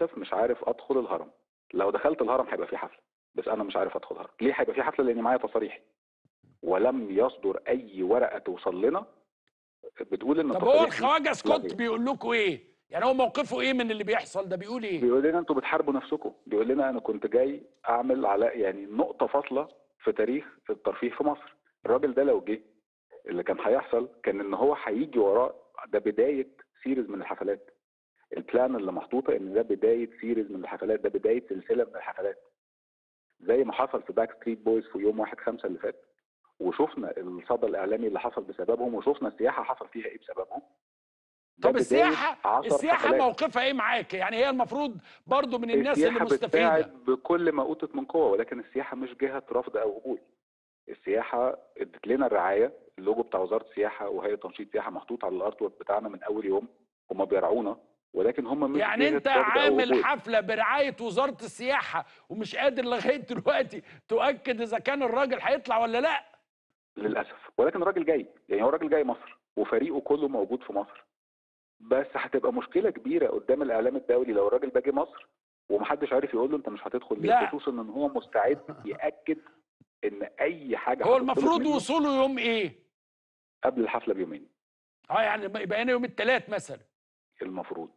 للاسف مش عارف أدخل الهرم. لو دخلت الهرم هيبقى في حفلة بس أنا مش عارف أدخل الهرم. ليه هيبقى في حفلة؟ لأن معايا تصاريح. ولم يصدر أي ورقة توصل لنا بتقول إن طب هو الخواجة سكوت. بيقول لكم إيه؟ يعني هو موقفه إيه من اللي بيحصل ده؟ بيقول إيه؟ بيقول لنا أنتوا بتحاربوا نفسكم. بيقول لنا أنا كنت جاي أعمل على يعني نقطة فاصلة في تاريخ الترفيه في مصر. الراجل ده لو جه اللي كان هيحصل كان إن هو هيجي وراه. ده بداية series من الحفلات. ال plan اللي محطوطة إن ده بداية series من الحفلات ده بداية سلسلة من الحفلات. زي ما حصل في Backstreet Boys في يوم 1 5 اللي فات وشفنا الصدى الإعلامي اللي حصل بسببهم وشفنا السياحة حصل فيها إيه بسببهم. طب السياحة السياحة حفلات. موقفها إيه معاك؟ يعني هي المفروض برضو من الناس اللي مستفيدة. بكل ما أوتت من قوة ولكن السياحة مش جهة رفض أو قبول. السياحة ادت لنا الرعاية اللوجو بتاع وزارة السياحة وهيئة تنشيط سياحة محطوط على ال art بتاعنا من أول يوم هم بيرعونا. ولكن هم مش يعني انت عامل. حفلة برعاية وزارة السياحة ومش قادر لغاية دلوقتي تؤكد إذا كان الراجل هيطلع ولا لأ؟ للأسف. ولكن الراجل جاي. يعني هو الراجل جاي مصر وفريقه كله موجود في مصر. بس هتبقى مشكلة كبيرة قدام الإعلام الدولي لو الراجل ده جه مصر ومحدش عارف يقول له أنت مش هتدخل ليه؟ لا. خصوصا إن هو مستعد يأكد إن أي حاجة هو المفروض وصوله يوم إيه؟ قبل الحفلة بيومين. آه يعني يبقى هنا يوم الثلاث مثلا. المفروض.